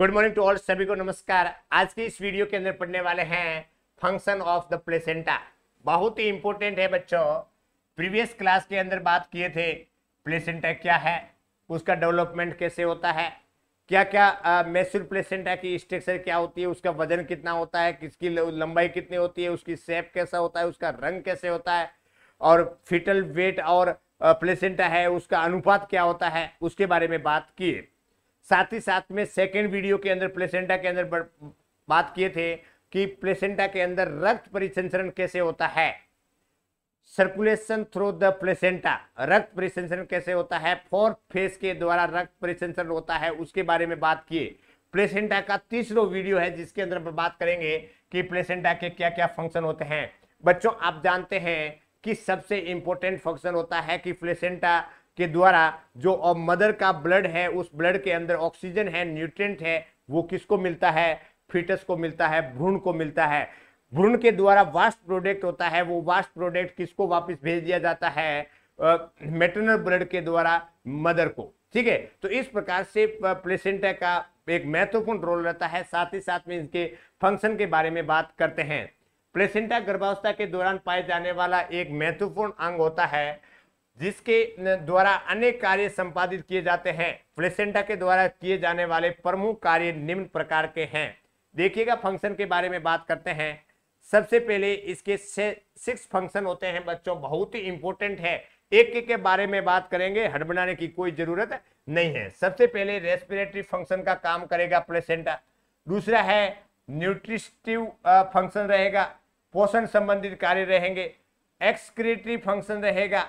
Good morning to all सभी को नमस्कार। आज की इस वीडियो के अंदर पढ़ने वाले हैं फ़ंक्शन ऑफ़ द प्लेसेंटा बहुत ही इंपॉर्टेंट है बच्चों। प्रीवियस क्लास के अंदर बात किए थे प्लेसेंटा क्या है, उसका डेवलपमेंट कैसे होता है क्या क्या मैसूर प्लेसेंटा की स्ट्रक्चर क्या होती है, उसका वज़न कितना होता है, किसकी लंबाई कितनी होती है, उसकी शेप कैसा होता है, उसका रंग कैसे होता है, और फिटल वेट और प्लेसेंटा है, उसका अनुपात क्या होता है, उसके बारे में बात किए। साथ ही साथ में सेकेंड वीडियो के अंदर प्लेसेंटा के अंदर बात किए थे कि प्लेसेंटा के अंदर रक्त परिसंचरण कैसे होता है? सर्कुलेशन थ्रू द प्लेसेंटा रक्त परिसंचरण कैसे होता है? फोर्थ फेस के द्वारा रक्त परिसंचरण होता है, उसके बारे में बात किए। प्लेसेंटा का तीसरा वीडियो है, जिसके अंदर बात करेंगे कि प्लेसेंटा के क्या क्या फ़ंक्शन होते हैं। बच्चों, आप जानते हैं कि सबसे इंपॉर्टेंट फ़ंक्शन होता है कि प्लेसेंटा के द्वारा जो मदर का ब्लड है, उस ब्लड के अंदर ऑक्सीजन है, न्यूट्रिएंट है, वो किसको मिलता है? फीटस को मिलता है, भ्रूण को मिलता है। भ्रूण के द्वारा वास्ट प्रोडक्ट होता है, वो वास्ट प्रोडक्ट किसको वापस भेज दिया जाता है? मेटरनल ब्लड के द्वारा मदर को। ठीक है? तो इस प्रकार से प्लेसेंटा का एक महत्वपूर्ण रोल रहता है। साथ ही साथ में इसके फ़ंक्शन के बारे में बात करते हैं। प्लेसेंटा गर्भावस्था के दौरान पाए जाने वाला एक महत्वपूर्ण अंग होता है जिसके द्वारा अनेक कार्य संपादित किए जाते हैं। प्लेसेंटा के द्वारा किए जाने वाले प्रमुख कार्य निम्न प्रकार के हैं। देखिएगा फ़ंक्शन के बारे में बात करते हैं। सबसे पहले इसके सिक्स फ़ंक्शन होते हैं बच्चों। बहुत ही इंपॉर्टेंट है। एक एक के बारे में बात करेंगे। हड़बड़ाने की कोई ज़रूरत नहीं है। सबसे पहले रेस्पिरेटरी फ़ंक्शन का काम करेगा प्लेसेंटा। दूसरा है न्यूट्रिस्टिव फ़ंक्शन रहेगा। पोषण संबंधित कार्य रहेंगे। एक्सक्रेटरी फ़ंक्शन रहेगा।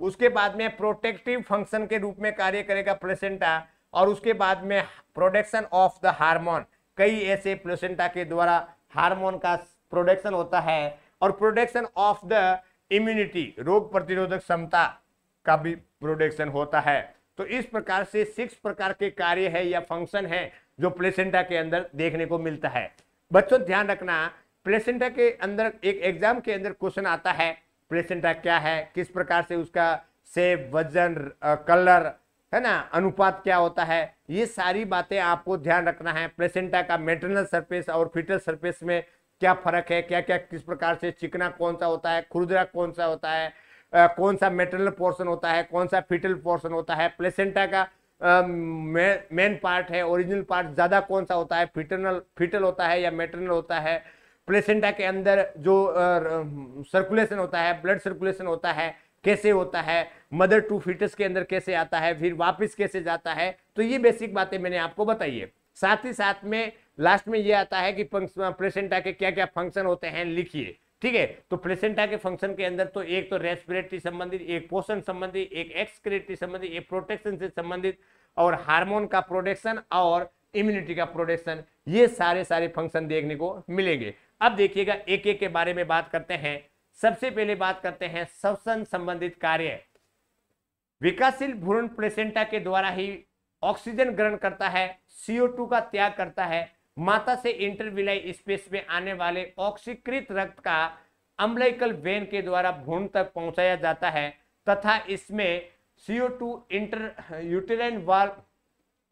उसके बाद में प्रोटेक्टिव फ़ंक्शन के रूप में कार्य करेगा प्लेसेंटा और उसके बाद में प्रोडक्शन ऑफ़ द हार्मोन कई ऐसे प्लेसेंटा के द्वारा हार्मोन का प्रोडक्शन होता है और प्रोडक्शन ऑफ़ द इम्यूनिटी रोग प्रतिरोधक क्षमता का भी प्रोडक्शन होता है। तो इस प्रकार से सिक्स प्रकार के कार्य है या फ़ंक्शन है जो प्लेसेंटा के अंदर देखने को मिलता है। बच्चों, ध्यान रखना प्लेसेंटा के अंदर एक एग्ज़ाम के अंदर क्वेश्चन आता है। प्लेसेंटा क्या है किस प्रकार से उसका सेप वज़न कलर है ना अनुपात क्या होता है ये सारी बातें आपको ध्यान रखना है। प्लेसेंटा का मेटरनल सरफेस और फिटल सरफेस में क्या फ़र्क है क्या क्या किस प्रकार से चिकना कौन सा होता है खुरदरा कौन सा होता है आ, कौन सा मेटरनल पोर्शन होता है कौन सा फिटल पोर्शन होता है प्लेसेंटा का मेन पार्ट है ओरिजिनल पार्ट ज़्यादा कौन सा होता है फिटरनल फिटल होता है या मेटरनल होता है प्लेसेंटा के अंदर जो सर्कुलेशन होता है ब्लड सर्कुलेशन होता है, कैसे होता है मदर टू फीटस के अंदर कैसे आता है, फिर वापस कैसे जाता है तो ये बेसिक बातें मैंने आपको बताई है साथ ही साथ में लास्ट में ये आता है कि प्लेसेंटा के क्या क्या फ़ंक्शन होते हैं, लिखिए, ठीक है? तो प्लेसेंटा के फ़ंक्शन के अंदर तो एक तो रेस्पिरेटरी संबंधित, एक पोषण संबंधित, एक एक्सक्रेटरी संबंधित, एक प्रोटेक्शन से संबंधित, और हार्मोन का प्रोडक्शन और इम्यूनिटी का प्रोडक्शन ये सारे सारे फ़ंक्शन देखने को मिलेंगे। अब देखिएगा एक एक के बारे में बात करते हैं। सबसे पहले बात करते हैं श्वसन संबंधित कार्य। विकासशील भ्रूण प्लेसेंटा के द्वारा ही ऑक्सीजन ग्रहण करता है CO2 का त्याग करता है। माता से इंटरविलाई स्पेस में आने वाले ऑक्सीकृत रक्त का अम्लाइकल वेन के द्वारा भ्रूण तक पहुँचाया जाता है तथा इसमें CO2 inter uterine wall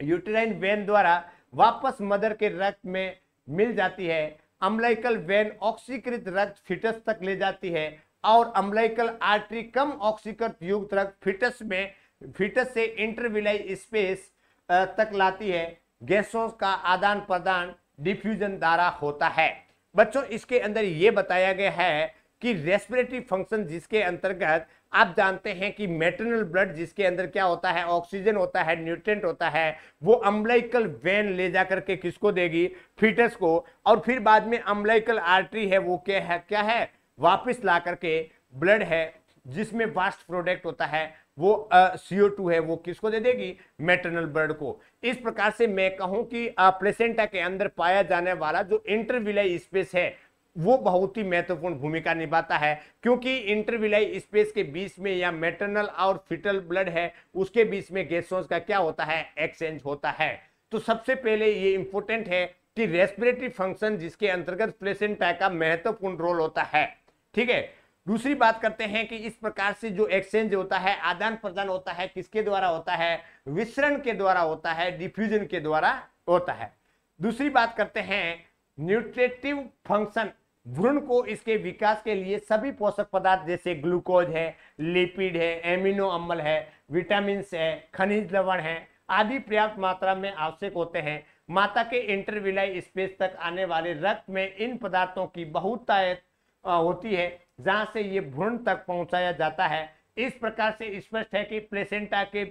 uterine vein द्वारा वापस मदर के रक्त में मिल जाती है। अम्लाइकल वेन ऑक्सीकृत रक्त फिटस तक ले जाती है और अम्लाइकल आर्टरी कम ऑक्सीकृत युक्त रक्त फिटस में, फिटस से इंटरविलाई स्पेस तक लाती है। गैसों का आदान प्रदान डिफ्यूजन द्वारा होता है। बच्चों, इसके अंदर यह बताया गया है कि रेस्पिरेटरी फ़ंक्शन जिसके अंतर्गत आप जानते हैं कि मेटरनल ब्लड जिसके अंदर क्या होता है? ऑक्सीजन होता है न्यूट्रेंट होता है, वो अम्बलाइकल वेन ले जाकर के किसको देगी? फीटस को। और फिर बाद में अम्बलाइकल आर्टरी है, वो क्या है? क्या है? वापस ला करके ब्लड है, जिसमें वास्ट प्रोडक्ट होता है, वो सीओ टू है, वो किसको दे देगी? मेटरनल ब्लड को। इस प्रकार से मैं कहूँ कि प्लेसेंटा के अंदर पाया जाने वाला जो इंटरविलाई स्पेस है वो बहुत ही महत्वपूर्ण भूमिका निभाता है, क्योंकि इंटरविलाई स्पेस के बीच में या मेटरनल और फिटल ब्लड है, उसके बीच में गैसों का क्या होता है? एक्सचेंज होता है। तो सबसे पहले ये इंपॉर्टेंट है कि रेस्पिरेटरी फ़ंक्शन जिसके अंतर्गत प्लेसेंटा का महत्वपूर्ण रोल होता है। ठीक है? दूसरी बात करते हैं कि इस प्रकार से जो एक्सचेंज होता है, आदान प्रदान होता है, किसके द्वारा होता है? विसरण के द्वारा होता है डिफ्यूजन के द्वारा होता है। दूसरी बात करते हैं न्यूट्रेटिव फ़ंक्शन भ्रूण को इसके विकास के लिए सभी पोषक पदार्थ जैसे ग्लूकोज है, लिपिड है, एमिनो अम्ल है विटामिन है, खनिज लवण है, आदि पर्याप्त मात्रा में आवश्यक होते हैं। माता के इंटरविलाई स्पेस तक आने वाले रक्त में इन पदार्थों की बहुतायत होती है, जहाँ से ये भ्रूण तक पहुँचाया जाता है। इस प्रकार से स्पष्ट है कि प्लेसेंटा के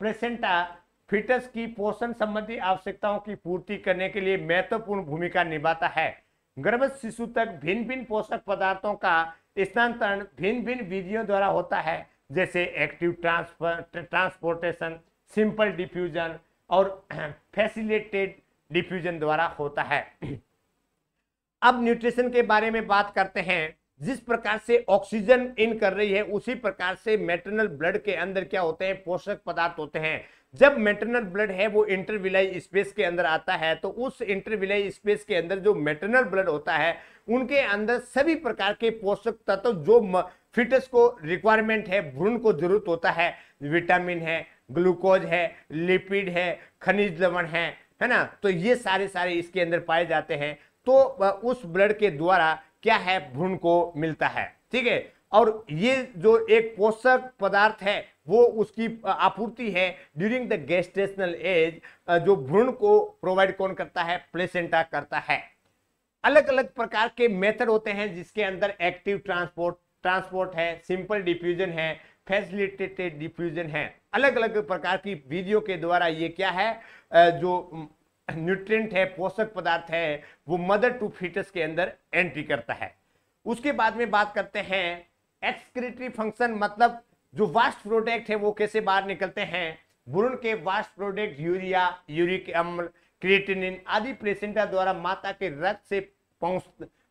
प्लेसेंटा फिटस की पोषण संबंधी आवश्यकताओं की पूर्ति करने के लिए महत्वपूर्ण भूमिका निभाता है। गर्भ शिशु तक भिन्न भिन्न पोषक पदार्थों का स्थानांतरण भिन्न भिन्न विधियों द्वारा होता है, जैसे active transfer transportation simple diffusion और फैसिलिटेड डिफ्यूजन द्वारा होता है। अब न्यूट्रिशन के बारे में बात करते हैं। जिस प्रकार से ऑक्सीजन इन कर रही है, उसी प्रकार से मेटरनल ब्लड के अंदर क्या होते हैं? पोषक पदार्थ होते हैं। जब मेटरनल ब्लड है, वो इंटरविलाई स्पेस के अंदर आता है तो उस इंटरविलाई स्पेस के अंदर जो मेटरनल ब्लड होता है, उनके अंदर सभी प्रकार के पोषक तत्व जो फिटस को रिक्वायरमेंट है, भ्रूण को ज़रूरत होता है। विटामिन है, ग्लूकोज है, लिपिड है, खनिज लवण है है ना? तो ये सारे सारे इसके अंदर पाए जाते हैं। तो उस ब्लड के द्वारा क्या है भ्रूण को मिलता है? ठीक है? और ये जो एक पोषक पदार्थ है, वो उसकी आपूर्ति है ड्यूरिंग द गेस्टेशनल एज जो भ्रूण को प्रोवाइड कौन करता है? प्लेसेंटा करता है। अलग अलग प्रकार के मेथड होते हैं जिसके अंदर एक्टिव ट्रांसपोर्ट ट्रांसपोर्ट है सिंपल डिफ्यूजन है फैसिलिटेटेड डिफ्यूजन है। अलग अलग प्रकार की विधियों के द्वारा ये क्या है? जो न्यूट्रिएंट है, पोषक पदार्थ है, वो मदर टू फीटस के अंदर एंट्री करता है। उसके बाद में बात करते हैं एक्सक्रिटरी फ़ंक्शन मतलब जो वास्ट प्रोडक्ट है वो कैसे बाहर निकलते हैं? भ्रूण के वास्ट प्रोडक्ट यूरिया यूरिक अम्ल क्रिएटिनिन आदि प्लेसेंटा द्वारा माता के रक्त से पहुँच,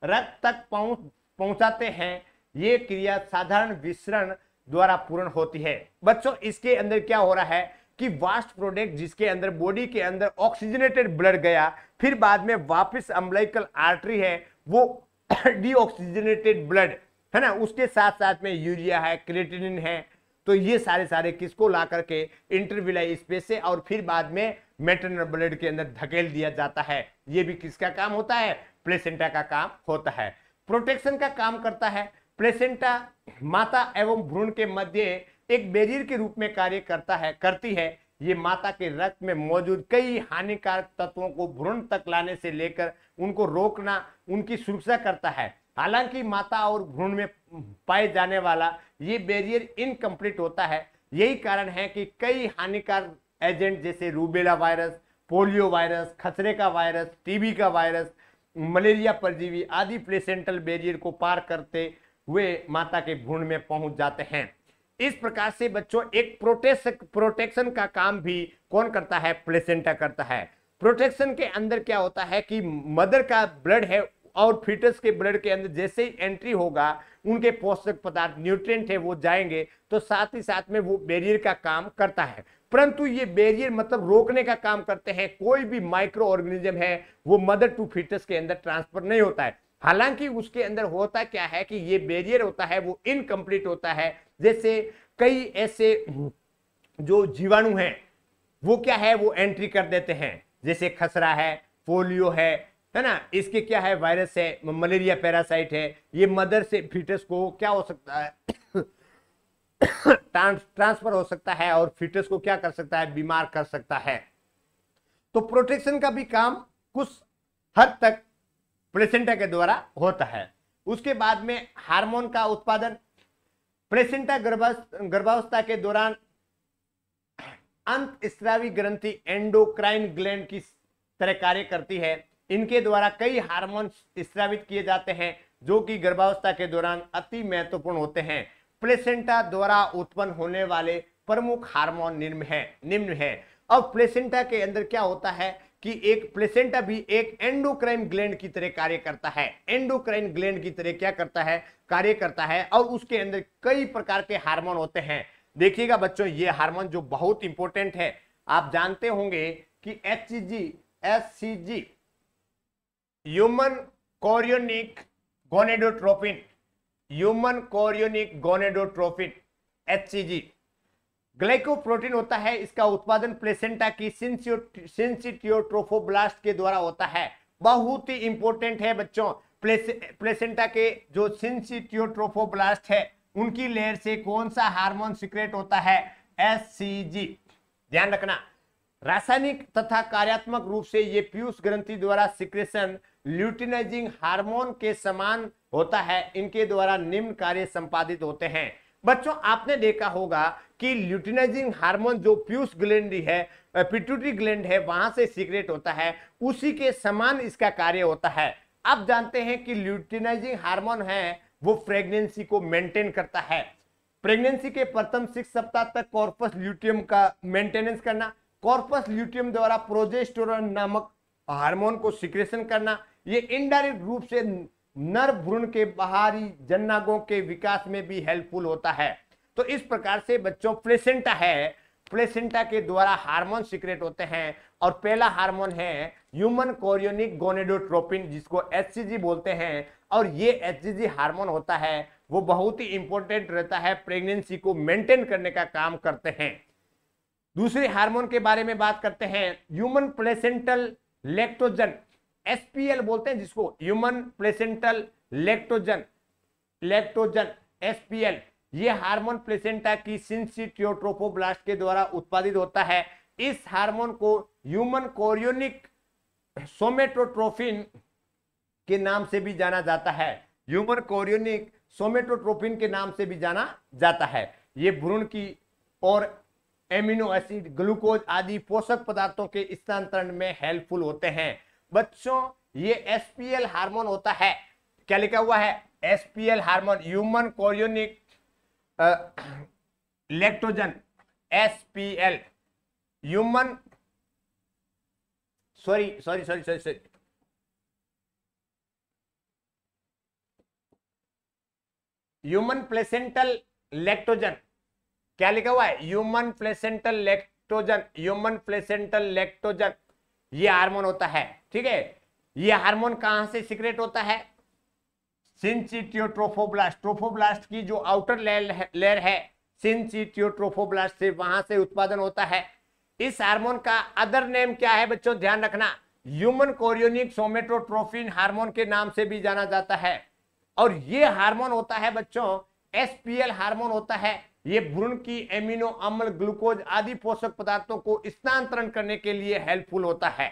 रक्त तक पहुँच, पहुंचाते हैं। ये क्रिया साधारण विसरण द्वारा पूर्ण होती है। बच्चों, इसके अंदर क्या हो रहा है? कि वास्ट प्रोडक्ट जिसके अंदर बॉडी के अंदर ऑक्सीजनेटेड ब्लड गया, फिर बाद में वापस अम्बलाइकल आर्टरी है, वो डीऑक्सीजनेटेड ब्लड है ना? उसके साथ साथ में यूरिया है क्रेटिनिन है तो ये सारे सारे किसको ला करके इंटरविलाई स्पेस से और फिर बाद में मेटरनल ब्लड के अंदर धकेल दिया जाता है। ये भी किसका काम होता है? प्लेसेंटा का काम होता है। प्रोटेक्शन का काम करता है। प्लेसेंटा माता एवं भ्रूण के मध्य एक बेरियर के रूप में कार्य करता है, करती है। ये माता के रक्त में मौजूद कई हानिकारक तत्वों को भ्रूण तक लाने से लेकर उनको रोकना, उनकी सुरक्षा करता है। हालाँकि माता और भ्रूण में पाए जाने वाला ये बैरियर इनकम्प्लीट होता है। यही कारण है कि कई हानिकारक एजेंट जैसे रूबेला वायरस पोलियो वायरस खसरे का वायरस टीबी का वायरस मलेरिया परजीवी आदि प्लेसेंटल बैरियर को पार करते हुए माता के भ्रूण में पहुँच जाते हैं। इस प्रकार से बच्चों, एक प्रोटेक्शन प्रोटेक्शन का काम भी कौन करता है? प्लेसेंटा करता है। प्रोटेक्शन के अंदर क्या होता है कि मदर का ब्लड है और फिटस के ब्लड के अंदर जैसे ही एंट्री होगा, उनके पोषक पदार्थ, न्यूट्रिएंट है, वो जाएँगे तो साथ ही साथ में वो बैरियर का काम करता है। परंतु ये बैरियर मतलब रोकने का काम करते हैं, कोई भी माइक्रो ऑर्गेनिज्म है, वो मदर टू फिटस के अंदर ट्रांसफ़र नहीं होता है। हालाँकि उसके अंदर होता क्या है कि ये बैरियर होता है, वो इनकम्प्लीट होता है जैसे कई ऐसे जो जीवाणु हैं, वो क्या है, वो एंट्री कर देते हैं। जैसे खसरा है, पोलियो है है ना? इसके क्या है वायरस है मलेरिया पैरासाइट है। ये मदर से फिटस को क्या हो सकता है? ट्रांसफ़र हो सकता है और फिटस को क्या कर सकता है, बीमार कर सकता है। तो प्रोटेक्शन का भी काम कुछ हद तक प्लेसेंटा के द्वारा होता है। उसके बाद में हार्मोन का उत्पादन प्लेसेंटा गर्भावस्था के दौरान अंत स्त्रावी ग्रंथि एंडोक्राइन ग्लैंड की तरह कार्य करती है। इनके द्वारा कई हार्मोन स्त्रावित किए जाते हैं, जो कि गर्भावस्था के दौरान अति महत्वपूर्ण होते हैं। प्लेसेंटा द्वारा उत्पन्न होने वाले प्रमुख हार्मोन निम्न है निम्न है। अब प्लेसेंटा के अंदर क्या होता है? कि एक प्लेसेंटा भी एक एंडोक्राइन ग्लैंड की तरह कार्य करता है। एंडोक्राइन ग्लैंड की तरह क्या करता है? कार्य करता है और उसके अंदर कई प्रकार के हार्मोन होते हैं। देखिएगा बच्चों, ये हार्मोन जो बहुत इंपॉर्टेंट है। आप जानते होंगे कि H G S C G human chorionic gonadotropin human chorionic gonadotropin HCG glycoprotein होता है इसका उत्पादन प्लेसेंटा की सिंसिटियोट्रोफोब्लास्ट के द्वारा होता है। बहुत ही इंपॉर्टेंट है बच्चों। प्लेसे, प्लेसेंटा के जो सिंसिटियोट्रोफोब्लास्ट है उनकी लेयर से कौन सा हार्मोन सिक्रेट होता है? एस ध्यान रखना रासायनिक तथा कार्यात्मक रूप से ये पीयूष ग्रंथि द्वारा सिक्रेशन ल्यूटिनाइजिंग हार्मोन के समान होता है। इनके द्वारा निम्न कार्य संपादित होते हैं। बच्चों आपने देखा होगा कि ल्यूटिनाइजिंग हार्मोन जो पीयूष ग्लैंड है पिट्यूटरी ग्लैंड है, वहाँ से सीक्रेट होता है, उसी के समान इसका कार्य होता है। आप जानते हैं कि ल्यूटिनाइजिंग हार्मोन है, वो प्रेगनेंसी को मेंटेन करता है। प्रेगनेंसी के प्रथम सिक्स सप्ताह तक कॉर्पस ल्यूटियम का मेंटेनेंस करना कॉर्पस ल्यूटियम द्वारा प्रोजेस्टेरोन नामक हार्मोन को सिक्रेशन करना, ये इनडायरेक्ट रूप से नर भ्रूण के बाहरी जन्नागों के विकास में भी हेल्पफुल होता है। तो इस प्रकार से बच्चों, प्लेसेंटा है। प्लेसेंटा के द्वारा हार्मोन सीक्रेट होते हैं और पहला हार्मोन है ह्यूमन कोरियोनिक गोनेडोट्रोपिन, जिसको एचसीजी बोलते हैं। और ये एच हार्मोन होता है, वो बहुत ही इंपॉर्टेंट रहता है, प्रेगनेंसी को मेंटेन करने का काम करते हैं। दूसरे हार्मोन के बारे में बात करते हैं, ह्यूमन प्लेसेंटल लेक्टोजन एसपीएल बोलते हैं, जिसको human placental lactogen lactogen SPL ये हार्मोन प्लेसेंटा की सिंसिटियोट्रोफोब्लास्ट के द्वारा उत्पादित होता है। इस हार्मोन को ह्यूमन कोरियोनिक सोमेटोट्रोफिन के नाम से भी जाना जाता है। ह्यूमन कोरियोनिक सोमेटोट्रोफिन के नाम से भी जाना जाता है। ये भ्रूण की और एमिनो एसिड, ग्लूकोज आदि पोषक पदार्थों के स्थानांतरण में हेल्पफुल होते हैं। बच्चों, ये एसपीएल हार्मोन होता है। क्या लिखा हुआ है? SPL hormone, human chorionic lactogen L human, sorry sorry sorry sorry sorry. Human placental lactogen, क्या लिखा हुआ है? Human placental lactogen, human placental lactogen. ये हार्मोन होता है, ठीक है? ये हार्मोन कहाँ से सिक्रेट होता है? सिंचिटियोट्रोफोब्लास्ट। ट्रोफोब्लास्ट की जो आउटर लेयर है सिंचिटियोट्रोफोब्लास्ट से वहाँ से उत्पादन होता है। इस हार्मोन का अदर नेम क्या है बच्चों? ध्यान रखना, ह्यूमन कोरियोनिक सोमेटोट्रोफिन हार्मोन के नाम से भी जाना जाता है। और ये हार्मोन होता है बच्चों, एसपीएल हार्मोन होता है। ये भ्रूण की एमिनो अम्ल, ग्लूकोज आदि पोषक पदार्थों को स्थानांतरण करने के लिए हेल्पफुल होता है।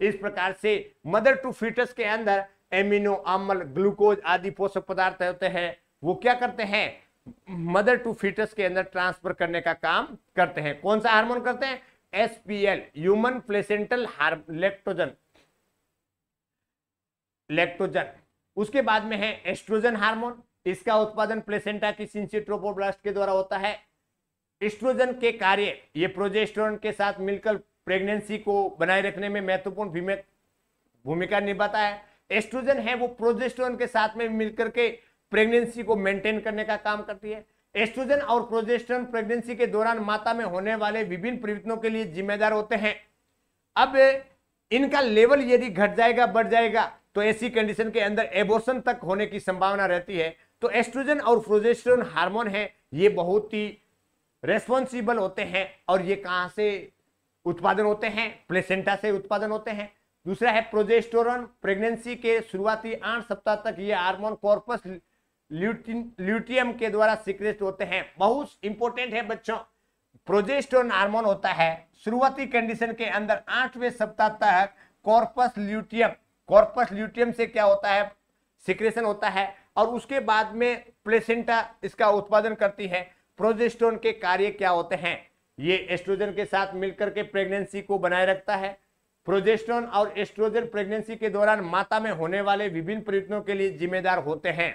इस प्रकार से मदर टू फीटस के अंदर एमिनो अम्ल ग्लूकोज आदि पोषक पदार्थ होते हैं, वो क्या करते हैं? मदर टू फीटस के अंदर ट्रांसफ़र करने का काम करते हैं। कौन सा हार्मोन करते हैं? SPL human placental lactogen lactogen उसके बाद में है एस्ट्रोजन हार्मोन इसका उत्पादन प्लेसेंटा की सिंसिट्रोपोब्लास्ट के द्वारा होता है। एस्ट्रोजन के कार्य, ये प्रोजेस्टेरोन के साथ मिलकर प्रेगनेंसी को बनाए रखने में महत्वपूर्ण भूमिका निभाता है। एस्ट्रोजन है, वो प्रोजेस्टेरोन के साथ में मिलकर के प्रेगनेंसी को मेंटेन करने का काम करती है। एस्ट्रोजन और प्रोजेस्टेरोन प्रेगनेंसी के दौरान माता में होने वाले विभिन्न प्रवृत्तियों के लिए जिम्मेदार होते हैं। अब इनका लेवल यदि घट जाएगा, बढ़ जाएगा तो ऐसी कंडीशन के अंदर एबोर्शन तक होने की संभावना रहती है। तो एस्ट्रोजन और प्रोजेस्टेरोन हार्मोन है, ये बहुत ही रेस्पॉन्सिबल होते हैं और ये कहाँ से उत्पादन होते हैं? प्लेसेंटा से उत्पादन होते हैं। दूसरा है प्रोजेस्टेरोन प्रेगनेंसी के शुरुआती आठ सप्ताह तक ये हार्मोन कॉर्पस ल्यूटियम के द्वारा सिक्रेट होते हैं। बहुत इंपॉर्टेंट है बच्चों। प्रोजेस्टेरोन हार्मोन होता है। शुरुआती कंडीशन के अंदर आठवें सप्ताह तक कॉर्पस ल्यूटियम कॉर्पस ल्यूटियम से क्या होता है? सिक्रेशन होता है। और उसके बाद में प्लेसेंटा इसका उत्पादन करती है। प्रोजेस्टोन के कार्य क्या होते हैं? ये एस्ट्रोजन के साथ मिलकर के प्रेगनेंसी को बनाए रखता है। प्रोजेस्ट्रोन और एस्ट्रोजन प्रेगनेंसी के दौरान माता में होने वाले विभिन्न प्रयत्नों के लिए जिम्मेदार होते हैं।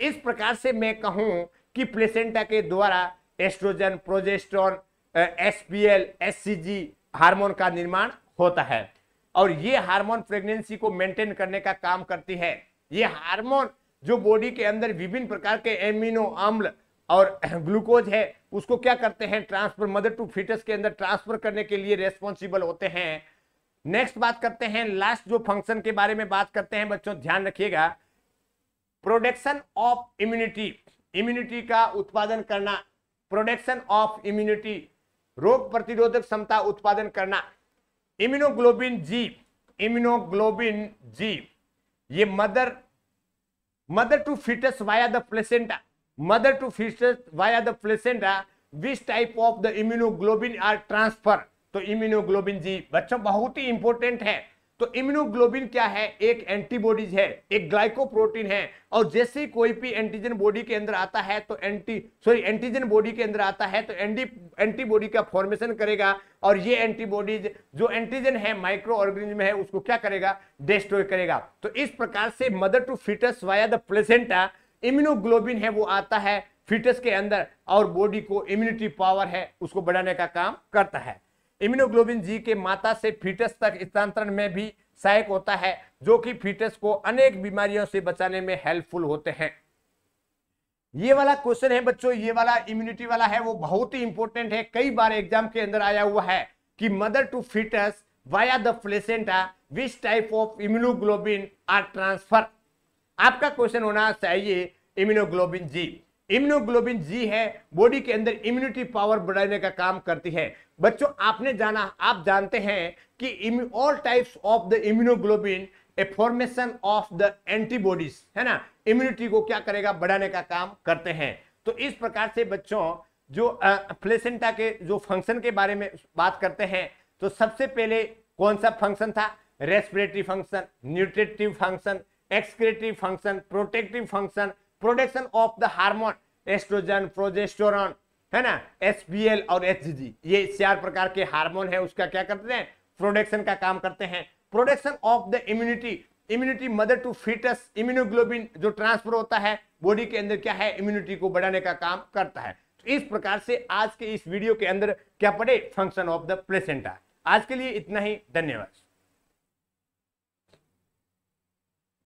इस प्रकार से मैं कहूँ कि प्लेसेंटा के द्वारा estrogen, progesterone SPL SCG hormone का निर्माण होता है और ये हार्मोन प्रेगनेंसी को मेंटेन करने का काम करती है। ये हार्मोन जो बॉडी के अंदर विभिन्न प्रकार के एमिनो अम्ल और ग्लूकोज है, उसको क्या करते हैं? ट्रांसफ़र मदर टू फिटस के अंदर ट्रांसफ़र करने के लिए रेस्पॉन्सिबल होते हैं। नेक्स्ट बात करते हैं लास्ट जो फ़ंक्शन के बारे में बात करते हैं, बच्चों, ध्यान रखिएगा। प्रोडक्शन ऑफ़ इम्यूनिटी इम्यूनिटी का उत्पादन करना। प्रोडक्शन ऑफ़ इम्यूनिटी रोग प्रतिरोधक क्षमता उत्पादन करना। इम्यूनोग्लोबिन जी इम्यूनोग्लोबिन जी ये mother mother to fetus via the placenta mother to fetus via the placenta which type of the immunoglobin are transfer तो इम्यूनोग्लोबिन जी, बच्चों, बहुत ही इंपॉर्टेंट है। तो इम्यूनोग्लोबिन क्या है? एक एंटीबॉडीज है, एक ग्लाइकोप्रोटीन है। और जैसे कोई भी एंटीजन बॉडी के अंदर आता है तो एंटी सॉरी एंटीजन बॉडी के अंदर आता है तो एंटी एंटीबॉडी का फॉर्मेशन करेगा। और ये एंटीबॉडीज जो एंटीजन है माइक्रो ऑर्गेनिज्म है, उसको क्या करेगा? डिस्ट्रॉय करेगा। तो इस प्रकार से mother to fetus via the placenta immunoglobin है, वो आता है फिटस के अंदर। और बॉडी को इम्यूनिटी पावर है, उसको बढ़ाने का काम करता है। इम्यूनोग्लोबिन जी के माता से फीटस तक स्थानांतरण में भी सहायक होता है, जो कि फीटस को अनेक बीमारियों से बचाने में हेल्पफुल होते हैं। ये वाला क्वेश्चन है बच्चों, ये वाला इम्यूनिटी वाला है, वो बहुत ही इंपॉर्टेंट है। कई बार एग्ज़ाम के अंदर आया हुआ है कि mother to fetus via the placenta which type of immunoglobin are transfer आपका क्वेश्चन होना चाहिए इम्यूनोग्लोबिन जी इम्यूनोग्लोबिन जी है, बॉडी के अंदर इम्यूनिटी पावर बढ़ाने का काम करती है। बच्चों, आपने जाना, आप जानते हैं कि all types of the immunoglobin a formation of the antibodies है ना? इम्यूनिटी को क्या करेगा? बढ़ाने का काम करते हैं। तो इस प्रकार से बच्चों, जो प्लेसेंटा के, जो फ़ंक्शन के बारे में बात करते हैं तो सबसे पहले कौन सा फ़ंक्शन था? Respiratory function nutritive function excretory function protective function production of the hormone, estrogen, progesterone, है ना? एस और एच ये चार प्रकार के हार्मोन है, उसका क्या करते हैं? प्रोडक्शन का काम करते हैं। Production of the immunity immunity mother to fetus immunoglobin जो ट्रांसफ़र होता है, बॉडी के अंदर क्या है? इम्यूनिटी को बढ़ाने का काम करता है। तो इस प्रकार से आज के इस वीडियो के अंदर क्या पढ़े? Function of the placenta. आज के लिए इतना ही, धन्यवाद।